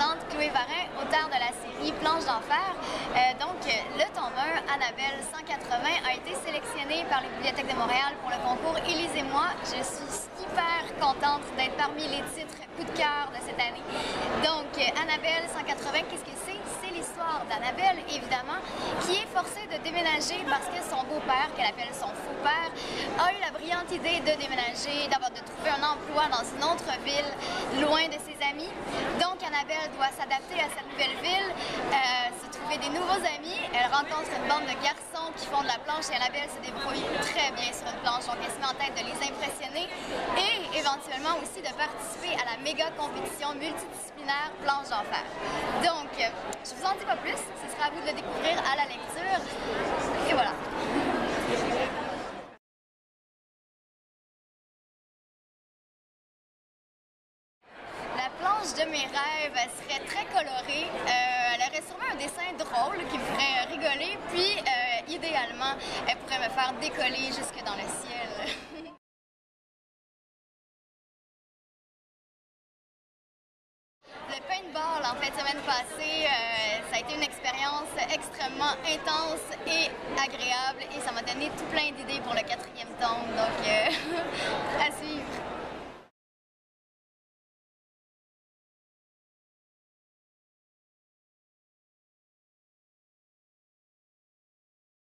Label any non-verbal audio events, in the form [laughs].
présente Chloé Varin, auteure de la série Planche d'enfer. Euh, donc, le tome 1, Annabelle 180, a été sélectionné par les Bibliothèques de Montréal pour le concours Élise et moi. Je suis hyper contente d'être parmi les titres coup de cœur de cette année. Donc, Annabelle 180, qu'est-ce que c'est? C'est l'histoire d'Annabelle, évidemment, de déménager parce que son beau-père, qu'elle appelle son faux-père, a eu la brillante idée de déménager, d'avoir de trouver un emploi dans une autre ville, loin de ses amis. Donc, Annabelle doit s'adapter à cette nouvelle ville, euh, se trouver des nouveaux amis. Elle rencontre une bande de garçons qui font de la planche et Annabelle se débrouille très bien sur une planche. Donc, elle se met en tête de les impressionner et éventuellement aussi de participer à la méga compétition multidisciplinaire Planche d'enfer. Donc, je vous en dis pas plus, ce sera à vous de le découvrir à la lecture. De mes rêves serait très colorée. Euh, elle aurait sûrement un dessin drôle qui me ferait rigoler. Puis, euh, idéalement, elle pourrait me faire décoller jusque dans le ciel. [laughs] Le paintball, en fait, semaine passée, euh, ça a été une expérience extrêmement intense et agréable et ça m'a donné tout plein d'idées pour le quatrième tome. Donc, [laughs] à suivre.